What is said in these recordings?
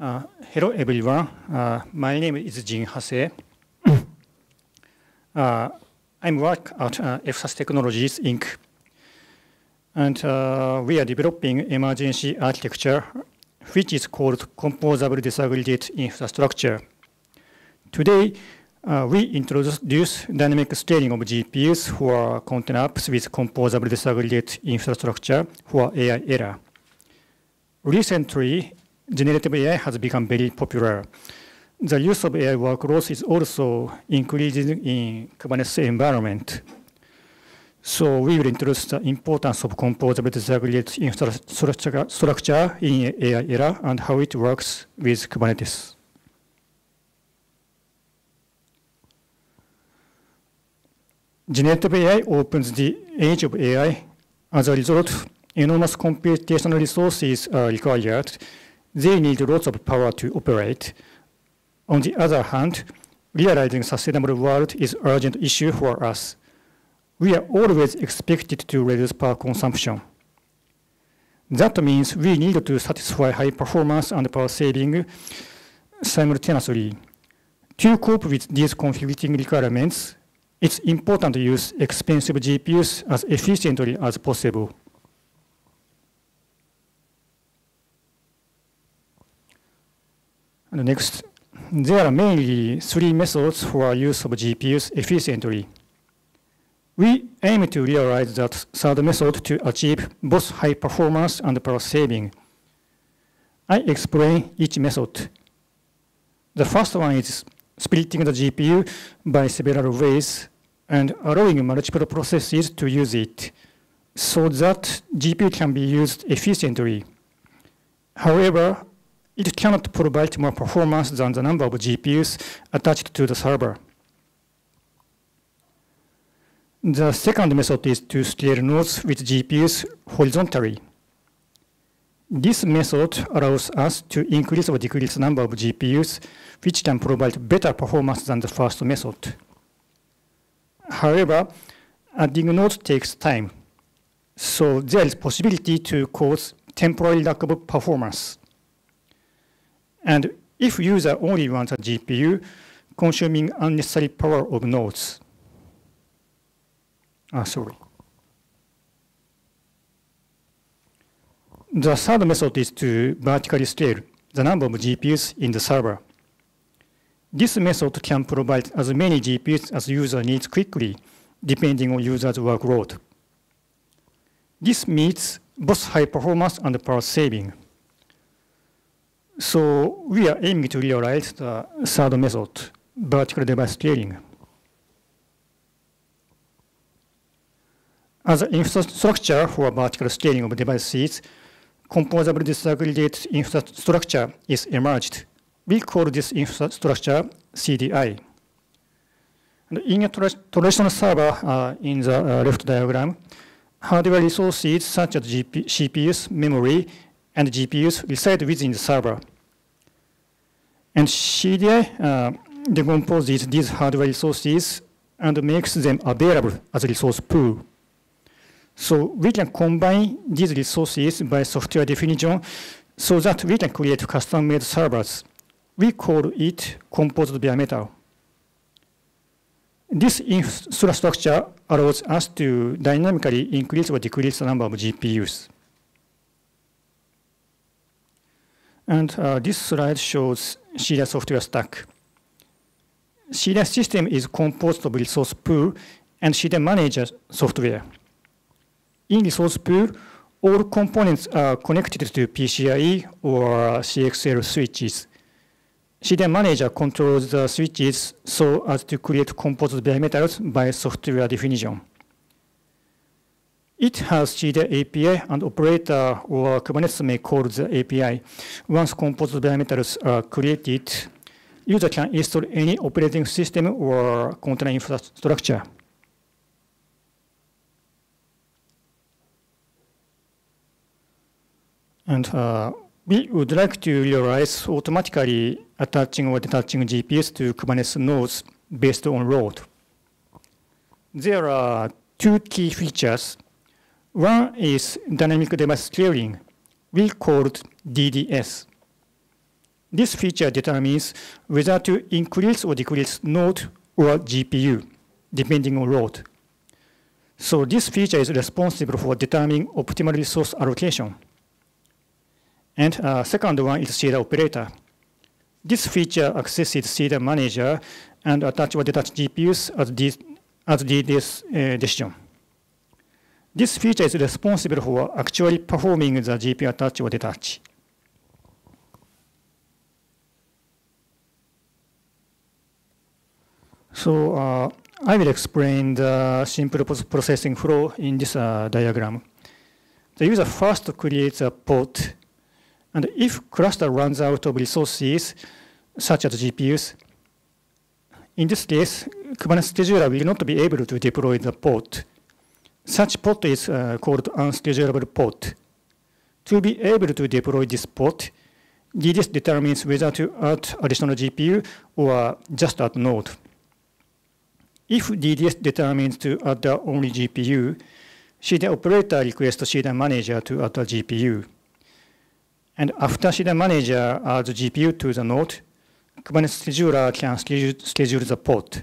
Uh, hello everyone. Uh, my name is Jin Hase. uh, I'm work at uh, Technologies Inc. And uh, we are developing emergency architecture, which is called composable disaggregate infrastructure. Today, uh, we introduce dynamic scaling of GPUs for container apps with composable disaggregate infrastructure for AI era. Recently, generative AI has become very popular. The use of AI workloads is also increasing in Kubernetes environment. So we will introduce the importance of composable disaggregate infrastructure in AI era and how it works with Kubernetes. Generative AI opens the age of AI. As a result, enormous computational resources are required they need lots of power to operate. On the other hand, realizing sustainable world is urgent issue for us. We are always expected to reduce power consumption. That means we need to satisfy high performance and power saving simultaneously. To cope with these conflicting requirements, it's important to use expensive GPUs as efficiently as possible. And next, there are mainly three methods for use of GPUs efficiently. We aim to realize that third method to achieve both high performance and power saving. I explain each method. The first one is splitting the GPU by several ways and allowing multiple processes to use it so that GPU can be used efficiently. However, it cannot provide more performance than the number of GPUs attached to the server. The second method is to scale nodes with GPUs horizontally. This method allows us to increase or decrease the number of GPUs, which can provide better performance than the first method. However, adding nodes takes time, so there is possibility to cause temporary lack of performance. And if user only wants a GPU, consuming unnecessary power of nodes. Ah, sorry. The third method is to vertically scale the number of GPUs in the server. This method can provide as many GPUs as user needs quickly, depending on user's workload. This meets both high performance and power saving. So we are aiming to realize the third method, vertical device scaling. As an infrastructure for vertical scaling of devices, composable disaggregate infrastructure is emerged. We call this infrastructure CDI. And in a traditional server uh, in the uh, left diagram, hardware resources such as GP CPUs, memory, and GPUs reside within the server. And CDI uh, decomposes these hardware resources and makes them available as a resource pool. So we can combine these resources by software definition so that we can create custom-made servers. We call it composed bare metal. This infrastructure allows us to dynamically increase or decrease the number of GPUs. And uh, this slide shows CDI software stack. CDI system is composed of resource pool and CDI manager software. In resource pool, all components are connected to PCIe or CXL switches. CDI manager controls the switches so as to create composed bare metals by software definition. It has CDI API and operator or Kubernetes may call the API. Once composed bare metals are created, user can install any operating system or container infrastructure. And uh, we would like to realize automatically attaching or detaching GPUs to Kubernetes nodes based on load. There are two key features one is dynamic device scaling. We called DDS. This feature determines whether to increase or decrease node or GPU, depending on load. So this feature is responsible for determining optimal resource allocation. And uh, second one is CDI operator. This feature accesses CDI manager and attach or detach GPUs as, this, as uh, decision. This feature is responsible for actually performing the GPU attach or detach. So uh, I will explain the simple processing flow in this uh, diagram. The user first creates a pod, and if cluster runs out of resources, such as GPUs, in this case, Kubernetes scheduler will not be able to deploy the pod. Such pod is uh, called unschedulable pod. To be able to deploy this pod, DDS determines whether to add additional GPU or just add node. If DDS determines to add the only GPU, CDI operator requests CDI manager to add a GPU. And after CDI manager adds GPU to the node, Kubernetes scheduler can schedule, schedule the pod.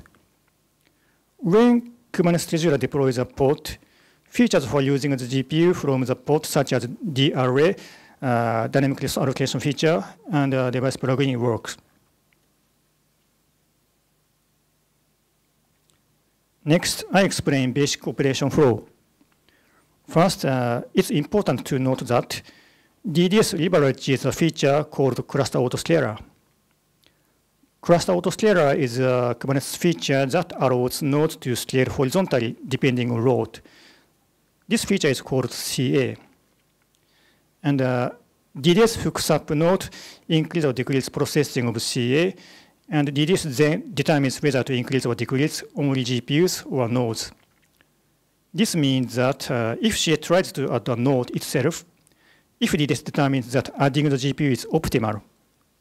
When Kubernetes scheduler deploys a pod, features for using the GPU from the pod, such as DRA, uh, dynamic resource allocation feature, and uh, device plugin works. Next, I explain basic operation flow. First, uh, it's important to note that DDS leverages a feature called cluster autoscaler. Cluster autoscaler is a Kubernetes feature that allows nodes to scale horizontally depending on load. This feature is called CA. And uh, DDS hooks up node increase or decrease processing of CA and DDS then determines whether to increase or decrease only GPUs or nodes. This means that uh, if CA tries to add a node itself, if DDS determines that adding the GPU is optimal,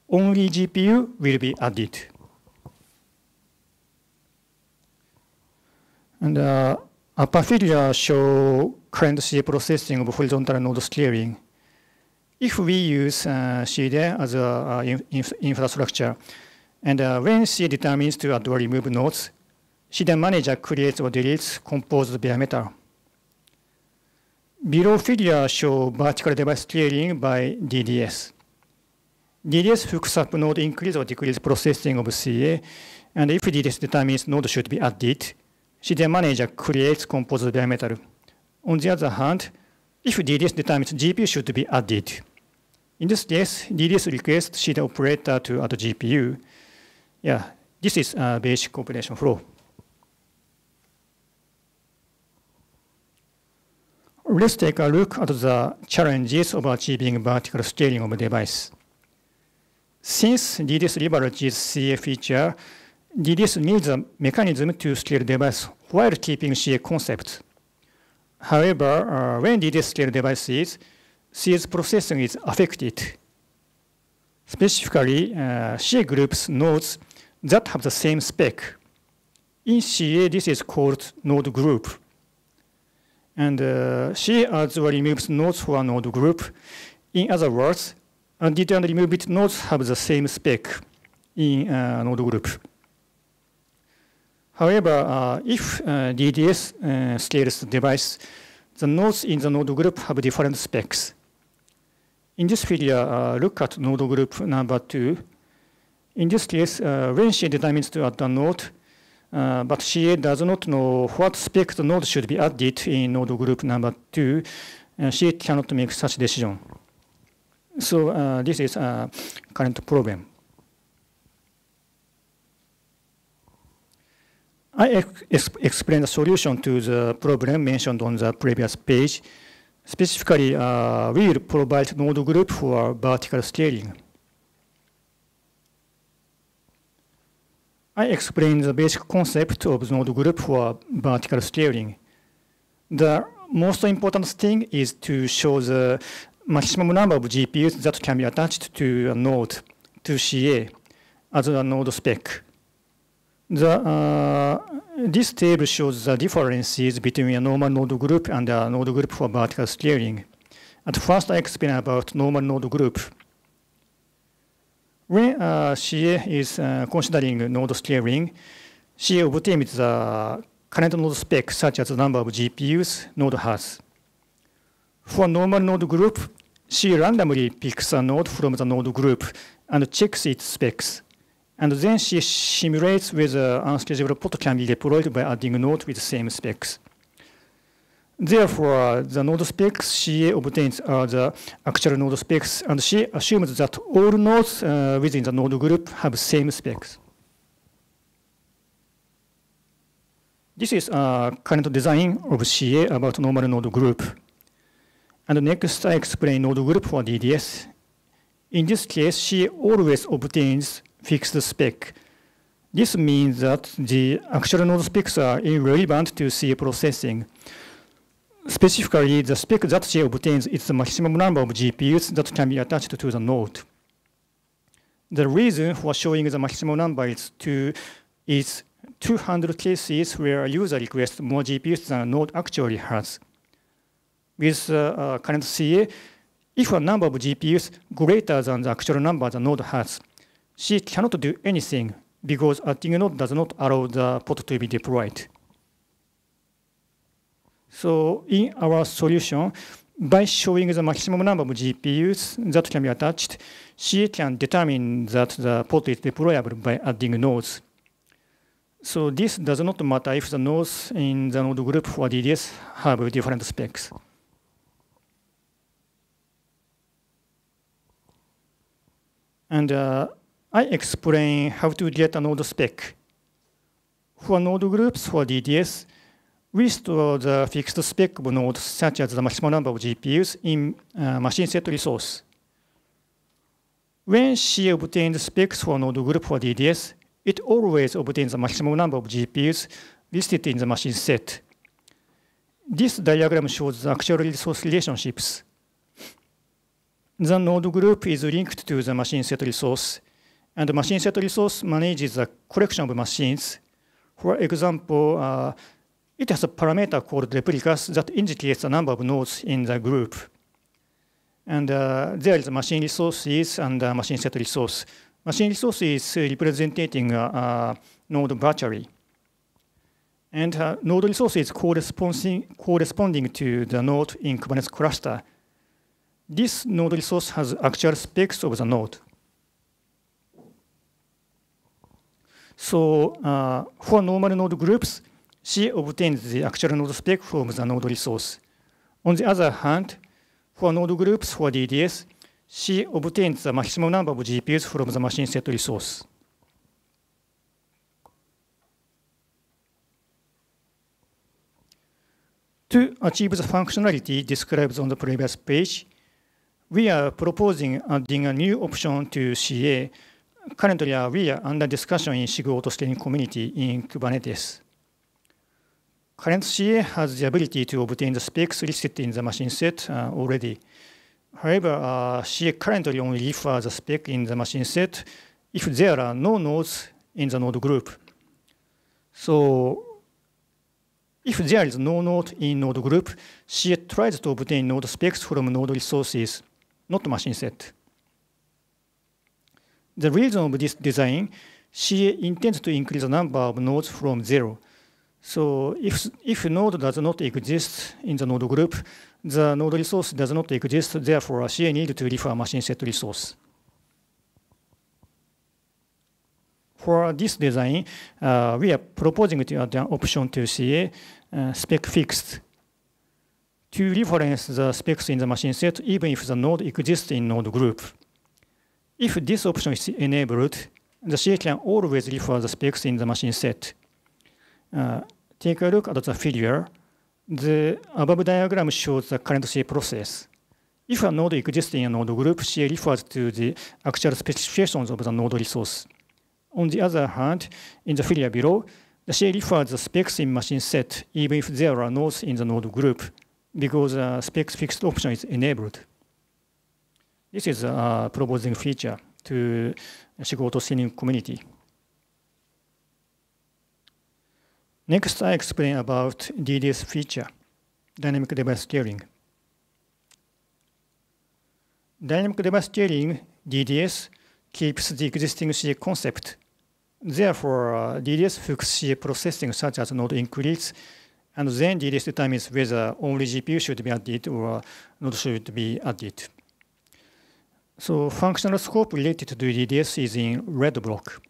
only GPU will be added. And uh, figure show current CA processing of horizontal node scaling. If we use uh, CDI as a uh, inf infrastructure, and uh, when CA determines to add or remove nodes, CDI manager creates or deletes composed bare metal. Below figure show vertical device scaling by DDS. DDS hooks up node increase or decrease processing of CA, and if DDS determines node should be added, CDI manager creates composed bare metal. On the other hand, if DDS determines GPU should be added, in this case, DDS requests CDI operator to add GPU, yeah, this is uh, a basic operation flow. Let's take a look at the challenges of achieving vertical scaling of a device. Since DDS leverages CA feature, DDS needs a mechanism to scale device while keeping CA concept. However, uh, when DDS scale devices, CA's processing is affected. Specifically, uh, CA groups nodes that have the same spec. In CA, this is called node group. And uh, CA adds or removes nodes for a node group. In other words, added and removed nodes have the same spec in uh, node group. However, uh, if uh, DDS uh, scales the device, the nodes in the node group have different specs. In this figure, look at node group number two. In this case, when CA determines to add a node, uh, but CA does not know what spec the node should be added in node group number two, uh, CA cannot make such decision. So uh, this is a current problem. I ex explain the solution to the problem mentioned on the previous page. Specifically, uh, we will provide node group for vertical scaling. I explained the basic concept of node group for vertical scaling. The most important thing is to show the maximum number of GPUs that can be attached to a node, to CA, as a node spec. The, uh, this table shows the differences between a normal node group and a node group for vertical scaling. At first, I explain about normal node group. When uh, CA is uh, considering node scaling, CA obtains the current node spec such as the number of GPUs node has. For normal node group, CA randomly picks a node from the node group and checks its specs. And then CA simulates whether unscheduled pod can be deployed by adding a node with the same specs. Therefore, the node specs CA obtains are the actual node specs, and CA assumes that all nodes uh, within the node group have same specs. This is a current design of CA about normal node group. And next, I explain node group for DDS. In this case, CA always obtains fixed spec. This means that the actual node specs are irrelevant to CA processing. Specifically, the spec that CA obtains is the maximum number of GPUs that can be attached to the node. The reason for showing the maximum number is, to, is 200 cases where a user requests more GPUs than a node actually has. With uh, uh, current CA, if a number of GPUs greater than the actual number the node has, CA cannot do anything because adding node does not allow the pod to be deployed. So in our solution, by showing the maximum number of GPUs that can be attached, CA can determine that the pod is deployable by adding nodes. So this does not matter if the nodes in the node group for DDS have different specs. And uh, I explain how to get a node spec. For node groups for DDS, we store the fixed spec of nodes such as the maximum number of GPUs in uh, machine set resource. When she obtains specs for node group for DDS, it always obtains the maximum number of GPUs listed in the machine set. This diagram shows the actual resource relationships. The node group is linked to the machine set resource, and the machine set resource manages a collection of machines. For example, uh, it has a parameter called replicas that indicates the number of nodes in the group. And uh, there is machine resources and uh, machine set resource. Machine resource is representing a, a node virtually. And uh, node resource is corresponding, corresponding to the node in Kubernetes cluster. This node resource has actual specs of the node. So uh, for normal node groups, she obtains the actual node spec from the node resource. On the other hand, for node groups for DDS, she obtains the maximum number of GPUs from the machine set resource. To achieve the functionality described on the previous page, we are proposing adding a new option to CA. Currently, we are under discussion in SIG auto-scaling community in Kubernetes. Current CA has the ability to obtain the specs listed in the machine set uh, already. However, uh, CA currently only refers the spec in the machine set if there are no nodes in the node group. So if there is no node in node group, CA tries to obtain node specs from node resources, not machine set. The reason of this design, CA intends to increase the number of nodes from zero. So if, if a node does not exist in the node group, the node resource does not exist, therefore CA need to refer machine set resource. For this design, uh, we are proposing to add an option to CA uh, spec fixed to reference the specs in the machine set even if the node exists in node group. If this option is enabled, the CA can always refer the specs in the machine set. Uh, take a look at the figure. The above diagram shows the current CA process. If a node exists in a node group, CA refers to the actual specifications of the node resource. On the other hand, in the figure below, the CA refers the specs in machine set even if there are nodes in the node group because the specs fixed option is enabled. This is a proposing feature to SIG auto-scaling community. Next, I explain about DDS feature, dynamic device scaling. Dynamic device scaling, DDS, keeps the existing CA concept. Therefore, uh, DDS hooks processing such as node increase, and then DDS determines whether only GPU should be added or node should be added. So functional scope related to DDS is in red block.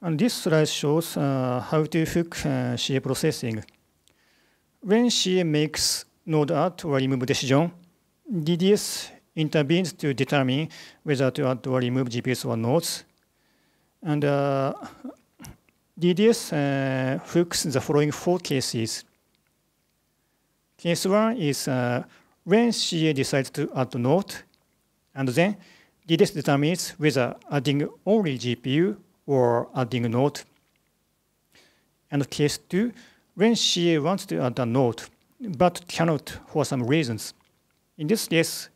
And this slide shows uh, how to hook uh, CA processing. When CA makes node add or remove decision, DDS intervenes to determine whether to add or remove GPUs or nodes. And uh, DDS uh, hooks the following four cases. Case one is uh, when CA decides to add a node, and then DDS determines whether adding only GPU or adding a node. And case two, when CA wants to add a node, but cannot for some reasons. In this case,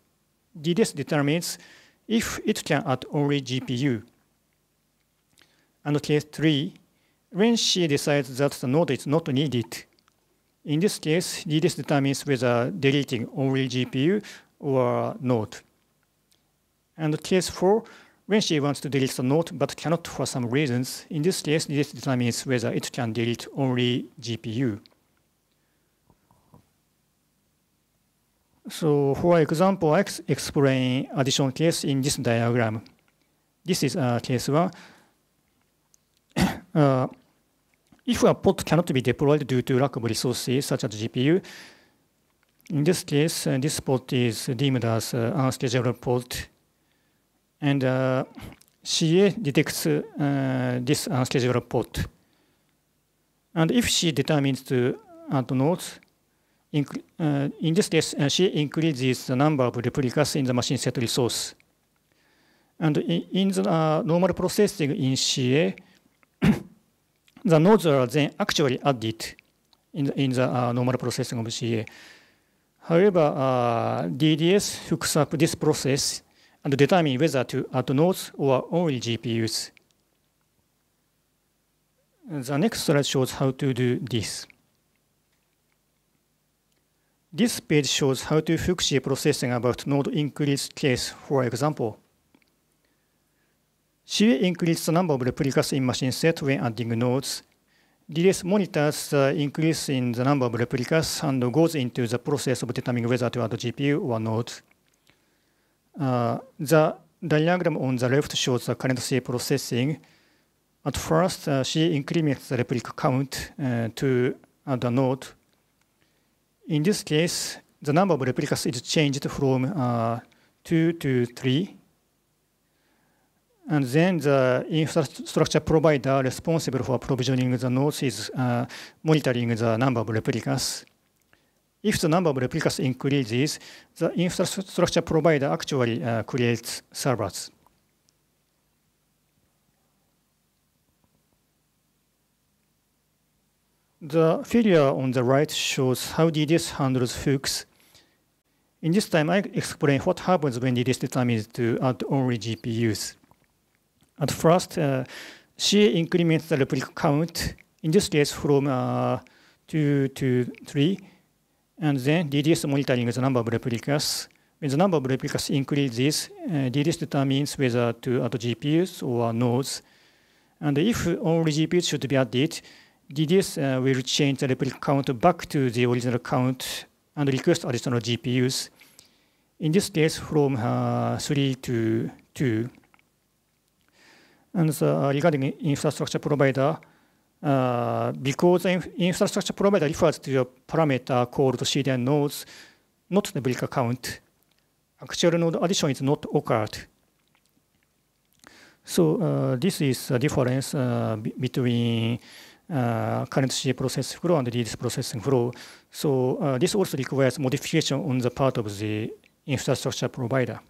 DDS determines if it can add only GPU. And case three, when CA decides that the node is not needed, in this case, DDS determines whether deleting only GPU or node. And case four, when CA wants to delete the node but cannot for some reasons, in this case, DDS determines whether it can delete only GPU. So for example, I explain additional case in this diagram. This is uh, case one. uh, if a pod cannot be deployed due to lack of resources, such as GPU, in this case, uh, this pod is deemed as uh, unscheduled pod. And uh, CA detects uh, this unscheduled pod. And if CA determines to add nodes, uh, in this case, uh, CA increases the number of replicas in the machine set resource. And in, in the uh, normal processing in CA, the nodes are then actually added in the, in the uh, normal processing of CA. However, uh, DDS hooks up this process and determine whether to add nodes or only GPUs. The next slide shows how to do this. This page shows how to hook CA processing about node increase case, for example. CA increases the number of replicas in machine set when adding nodes. DDS monitors the increase in the number of replicas and goes into the process of determining whether to add GPU or node. Uh, the diagram on the left shows the current CA processing. At first, uh, CA increments the replica count uh, to add a node. In this case, the number of replicas is changed from uh, 2 to 3 and then the infrastructure provider responsible for provisioning the nodes is uh, monitoring the number of replicas. If the number of replicas increases, the infrastructure provider actually uh, creates servers. The figure on the right shows how DDS handles hooks. In this time, I explain what happens when DDS determines to add only GPUs. At first, uh, CA increments the replica count, in this case from uh, 2 to 3, and then DDS monitoring the number of replicas. When the number of replicas increases, uh, DDS determines whether to add GPUs or nodes. And if only GPUs should be added, DDS uh, will change the replica count back to the original count and request additional GPUs. In this case, from uh, 3 to 2. And uh, regarding infrastructure provider, uh, because the infrastructure provider refers to a parameter called CDN nodes, not the replica count, actual node addition is not occurred. So uh, this is a difference uh, between uh, current CA processing flow and DDS processing flow. So uh, this also requires modification on the part of the infrastructure provider.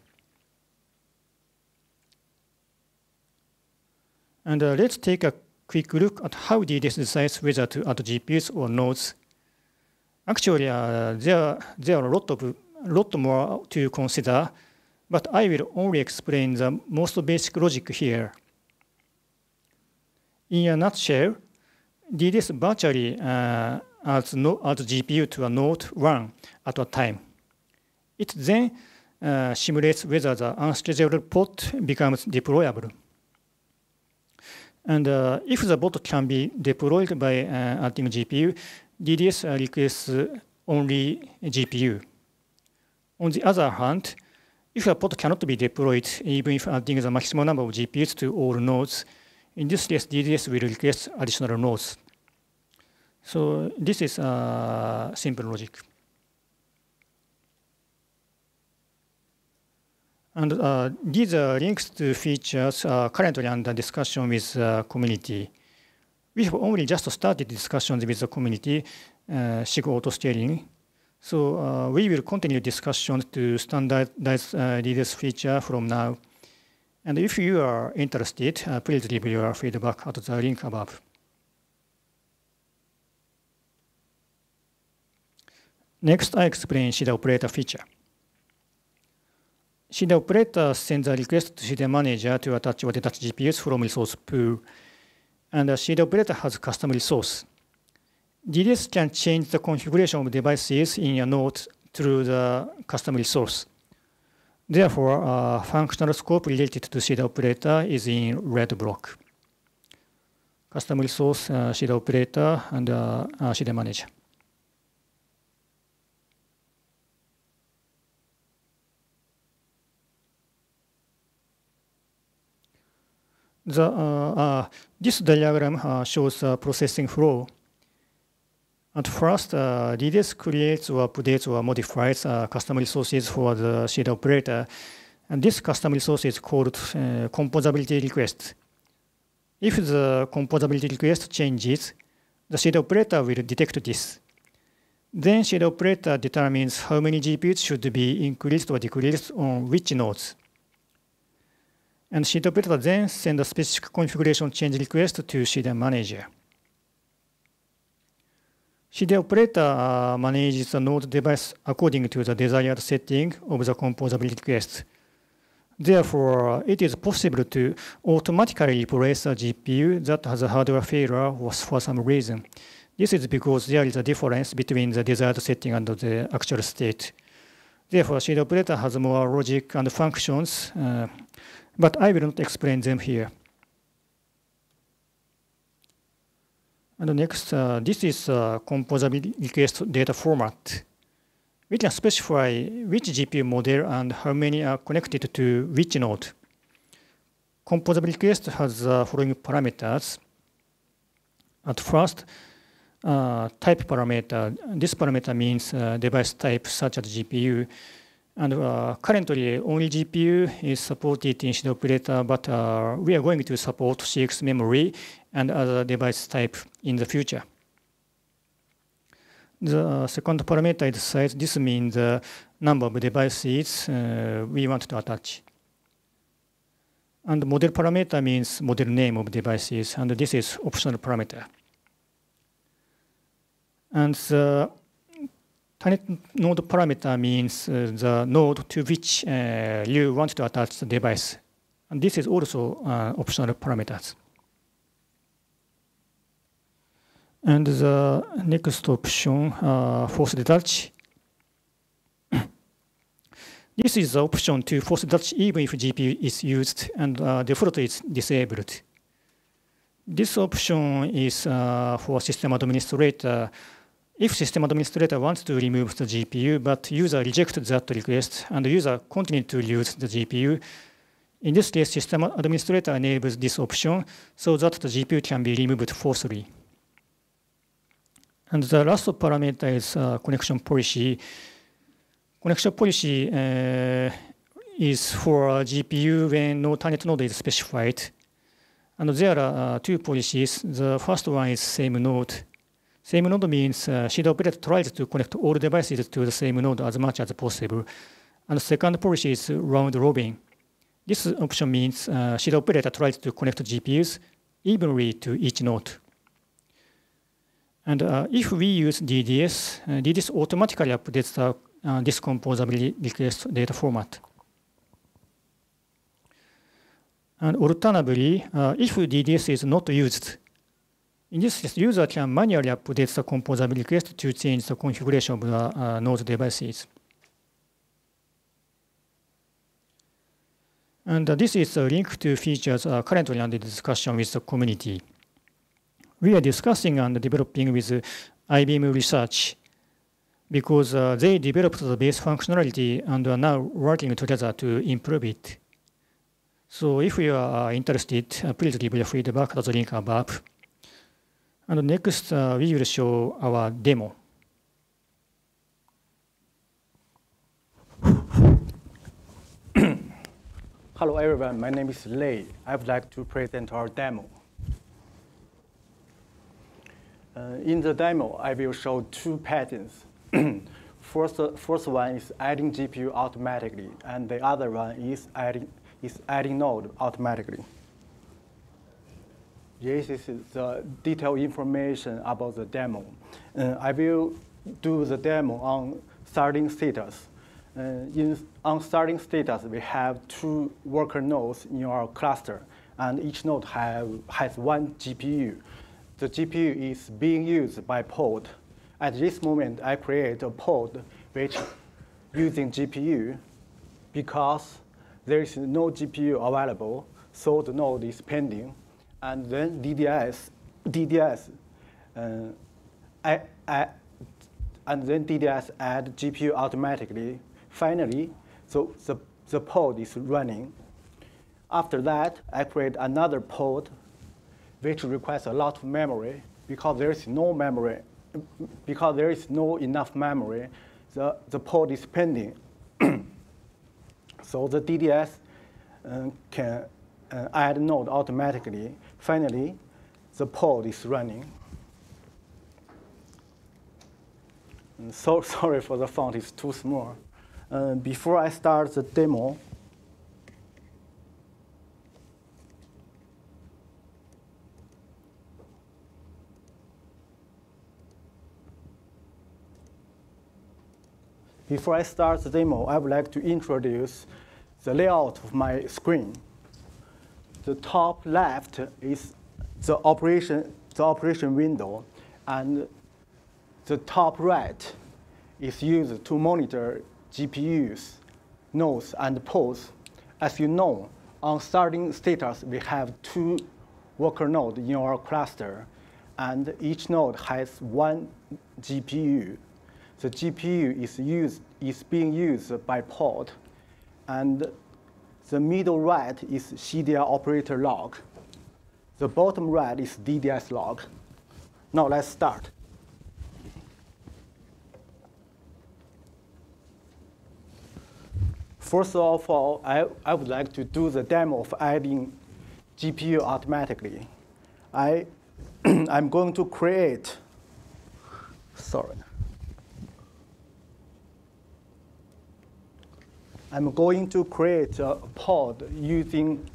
And uh, let's take a quick look at how DDS decides whether to add GPUs or nodes. Actually, uh, there, there are a lot, of, lot more to consider, but I will only explain the most basic logic here. In a nutshell, DDS virtually uh, adds, no, adds GPU to a node 1 at a time. It then uh, simulates whether the unscheduled pod becomes deployable. And uh, if the pod can be deployed by uh, adding GPU, DDS requests only GPU. On the other hand, if a pod cannot be deployed, even if adding the maximum number of GPUs to all nodes, in this case, DDS will request additional nodes. So this is a simple logic. And uh, these are links to features uh, currently under discussion with the community. We have only just started discussions with the community, uh, SIG auto-scaling. So uh, we will continue discussions to standardize uh, this feature from now. And if you are interested, uh, please leave your feedback at the link above. Next, I explain CDI operator feature. CDI operator sends a request to CDI manager to attach or detach GPUs from resource pool. And the CDI operator has custom resource. DDS can change the configuration of devices in a node through the custom resource. Therefore, a functional scope related to CDI operator is in red block. Custom resource, uh, CDI operator, and uh, uh, SIDA manager. The, uh, uh, this diagram uh, shows the processing flow. At first, uh, DDS creates or updates or modifies uh, custom resources for the CDI operator. And this custom resource is called uh, composability request. If the composability request changes, the CDI operator will detect this. Then CDI operator determines how many GPUs should be increased or decreased on which nodes. And CDI operator then send a specific configuration change request to CDI manager. CDI operator uh, manages the node device according to the desired setting of the composability request. Therefore, it is possible to automatically replace a GPU that has a hardware failure for some reason. This is because there is a difference between the desired setting and the actual state. Therefore, CDI operator has more logic and functions uh, but I will not explain them here. And next, uh, this is a composability request data format. We can specify which GPU model and how many are connected to which node. Composability request has the following parameters. At first, uh, type parameter. This parameter means uh, device type such as GPU and uh, currently, only GPU is supported in CDI operator, but uh, we are going to support CXL memory and other device type in the future. The uh, second parameter is size. This means the number of devices uh, we want to attach. And model parameter means model name of devices, and this is optional parameter. And the node parameter means uh, the node to which uh, you want to attach the device. And this is also uh, optional parameters. And the next option, uh, force detach. this is the option to force detach even if GPU is used and uh, default is disabled. This option is uh, for system administrator if system administrator wants to remove the GPU, but user rejects that request, and user continues to use the GPU, in this case, system administrator enables this option so that the GPU can be removed forcibly. And the last parameter is uh, connection policy. Connection policy uh, is for GPU when no Tiny node is specified. And there are uh, two policies. The first one is same node same node means uh, operator tries to connect all devices to the same node as much as possible. And second policy is round robin. This option means uh, operator tries to connect GPUs evenly to each node. And uh, if we use DDS, uh, DDS automatically updates the uh, discomposability request data format. And alternatively, uh, if DDS is not used, in this case, user can manually update the composability request to change the configuration of the uh, node devices. And uh, this is a link to features uh, currently under discussion with the community. We are discussing and developing with IBM Research because uh, they developed the base functionality and are now working together to improve it. So if you are interested, uh, please give your feedback at the link above. And next, uh, we will show our demo. Hello everyone, my name is Lei. I would like to present our demo. Uh, in the demo, I will show two patterns. first, first one is adding GPU automatically, and the other one is adding, is adding node automatically. This is the detailed information about the demo. Uh, I will do the demo on starting status. Uh, in, on starting status, we have two worker nodes in our cluster, and each node have, has one GPU. The GPU is being used by pod. At this moment, I create a pod which using GPU because there is no GPU available, so the node is pending. And then DDS, DDS, uh, I, I, and then DDS add GPU automatically Finally, so the, the pod is running. After that, I create another pod which requires a lot of memory because there is no memory, because there is no enough memory, the, the pod is pending. so the DDS uh, can uh, add node automatically. Finally, the pod is running. And so sorry for the font, it's too small. Uh, before I start the demo, Before I start the demo, I would like to introduce the layout of my screen. The top left is the operation, the operation window, and the top right is used to monitor GPUs, nodes, and pods. As you know, on starting status, we have two worker nodes in our cluster, and each node has one GPU. The GPU is, used, is being used by pod, and the middle right is CDI operator log. The bottom right is DDS log. Now let's start. First of all, I, I would like to do the demo of adding GPU automatically. I, I'm going to create, sorry. I'm going to create a pod using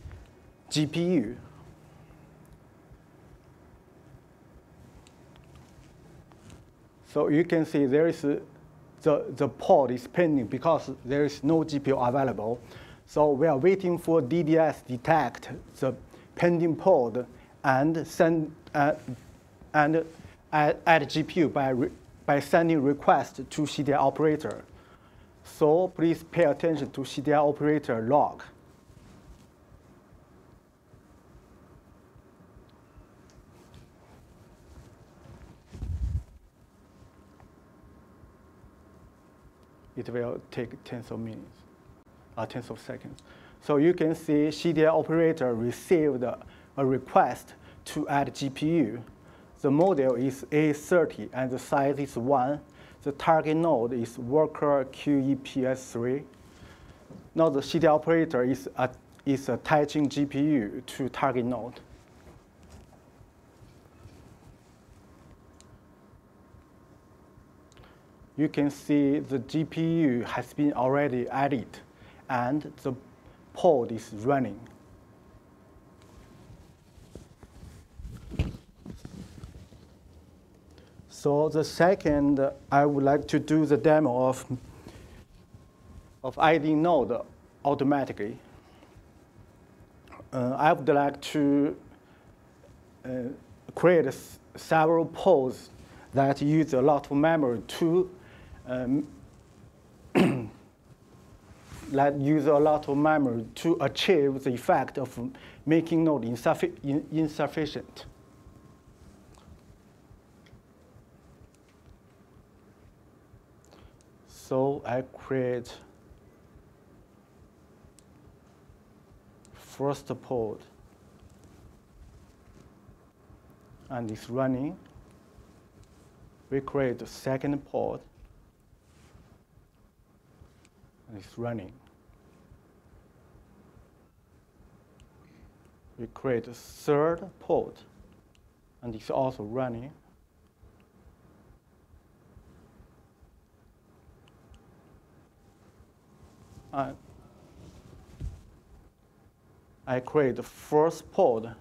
GPU. So you can see there is the, the pod is pending because there is no GPU available. So we are waiting for DDS detect the pending pod and send uh, and add, add GPU by, by sending request to CDI operator. So please pay attention to CDI operator log. it will take tens of minutes, uh, tens of seconds. So you can see CDI operator received a, request to add GPU. The model is A30 and the size is 1. The target node is worker QEPS3. Now the CDI operator is, uh, is attaching GPU to target node. you can see the GPU has been already added and the pod is running. So the second, I would like to do the demo of, of adding node automatically. Uh, I would like to uh, create several pods that use a lot of memory to um, that use a lot of memory to achieve the effect of making node insuffi in, insufficient. So I create first pod and it's running. We create the second pod and it's running. We create a third pod and it's also running. I create the first pod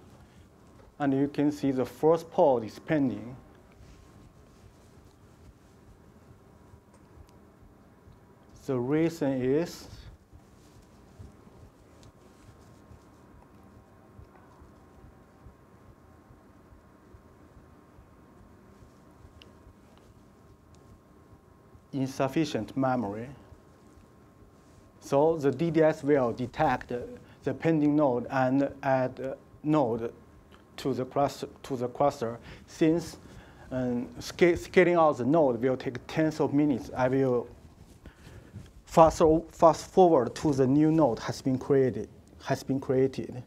and you can see the first pod is pending. The reason is insufficient memory. So the DDS will detect the pending node and add node to the cluster, to the cluster. Since um, scaling out the node will take tens of minutes, I will fast, fast forward to the new node has been created. Has been created.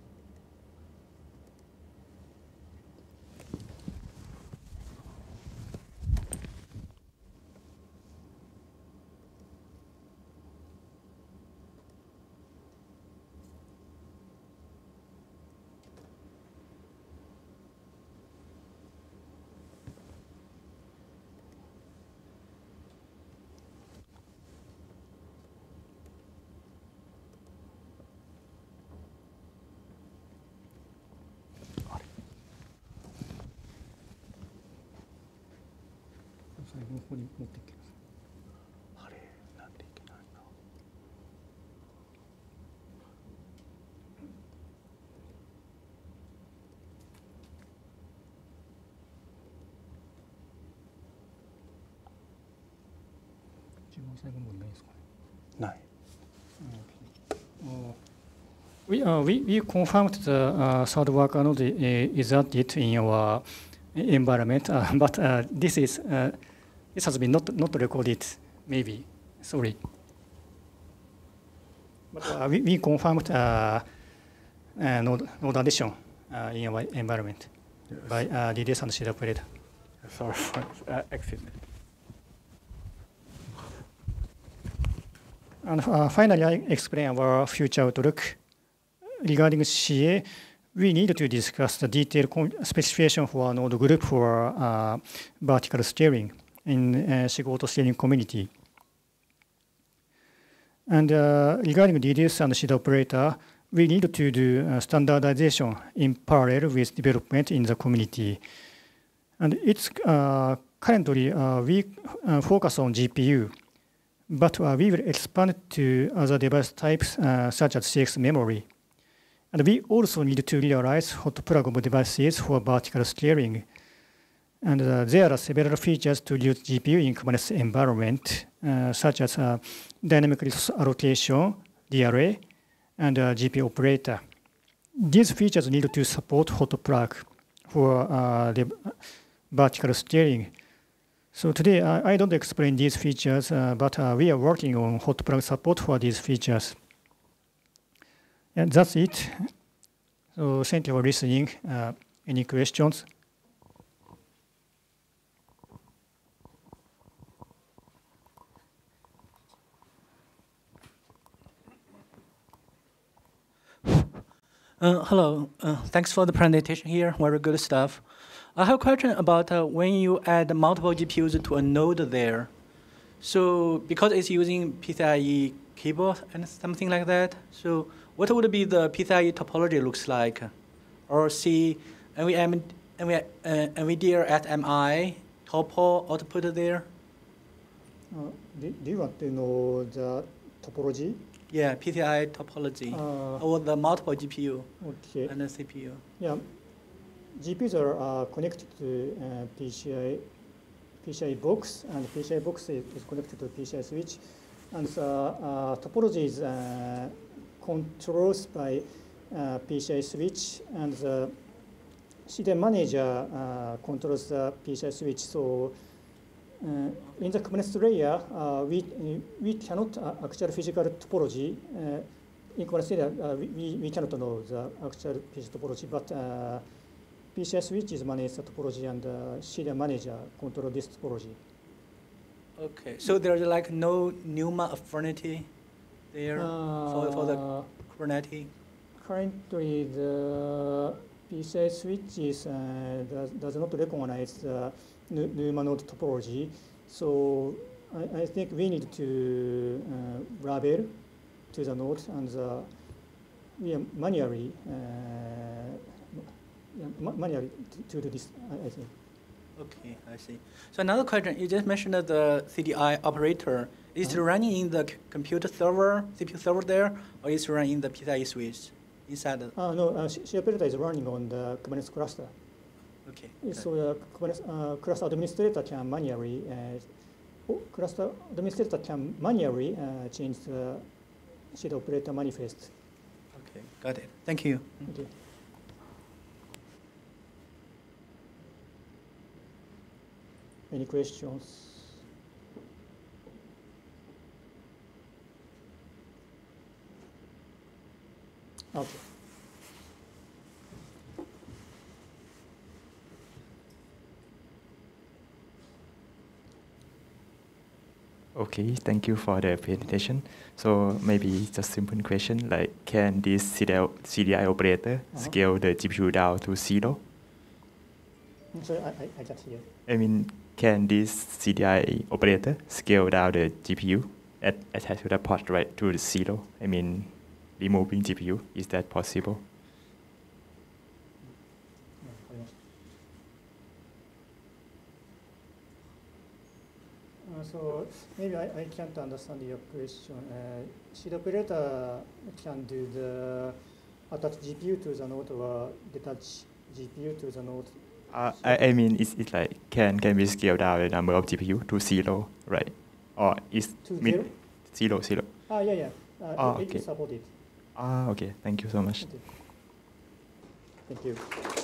ここに持ってきますあれなんでいけないんだ注文したいものいないですかねない We, uh, we, we confirmed the uh, third work anode uh, is that it in our environment, uh, but uh, this is uh, this has been not not recorded. Maybe sorry. But uh, we, we confirmed uh, uh, node, node addition uh, in our environment Yes. by uh, DDS and Shida operator. Sorry for uh, accident. And uh, finally, I explain our future outlook. Regarding CA, we need to discuss the detailed specification for node group for uh, vertical steering in uh, SIG Autoscaling community. And uh, regarding DDS and CDI operator, we need to do uh, standardization in parallel with development in the community. And it's uh, currently uh, we uh, focus on GPU, but uh, we will expand to other device types such as CXL memory. And we also need to realize hot pluggable devices for vertical scaling. And uh, there are several features to use GPU in Kubernetes environment, uh, such as uh, dynamic resource allocation, DRA, and uh, GPU operator. These features need to support hot plug for uh, the vertical scaling. So today, I don't explain these features, uh, but we are working on hot plug support for these features. And that's it. So thank you for listening. Any questions? Uh, hello, uh, thanks for the presentation here, very good stuff. I have a question about uh, when you add multiple GPUs to a node there. So because it's using PCIe cable and something like that, so what would be the PCIe topology looks like? Or see NVM, NV, uh, NVIDIA SMI topo output there? Uh, do, do you want to know the topology? Yeah, PCI topology. Uh, or the multiple GPU okay. and the CPU. Yeah, GPUs are uh, connected to uh, PCI, PCI box, and PCI box is, is connected to PCI switch, and the uh, topology is uh, controlled by uh, PCI switch, and the CDN manager uh, controls the PCI switch. So in the Kubernetes layer, uh, we, we cannot uh, actual physical topology. Uh, in Kubernetes layer, uh, we, we cannot know the actual physical topology, but uh, PCI switch is manage the topology and uh, CDN manager control this topology. Okay, so there's like no NUMA affinity there for, for the Uh, Kubernetes? Currently, the PCI switches uh, does, does not recognize the NUMA node topology. So I, I think we need to uh, label to the node and the, are manually, uh, yeah, ma- manually to, do this, I, I think. Okay, I see. So another question, you just mentioned that the CDI operator. Is it Uh-huh. running in the c- computer server, CPU server there, or is it running in the PCIe switch inside the, Uh, no, uh, operator is running on the Kubernetes cluster. Okay. So the uh, cluster administrator can manually, uh, oh, cluster administrator can manually uh, change the CDI operator manifest. Okay, got it. Thank you. Okay. Any questions? Okay. Okay, thank you for the presentation. So maybe just a simple question like can this CDI, CDI operator Uh-huh. scale the GPU down to zero? I'm I, I, I can't hear. I mean, can this CDI operator scale down the GPU at, attached to the port right to the zero? I mean, removing GPU, is that possible? So maybe I, I can't understand your question. Uh, CDI operator can do the attach GPU to the node or detach GPU to the node. Uh, I, I mean, is it like can can we scale down the number of GPU to zero, right? Or is To zero? zero zero? Ah, yeah, yeah. Uh, Ah, it, it okay. supported. Ah, okay. Thank you so much. Okay. Thank you.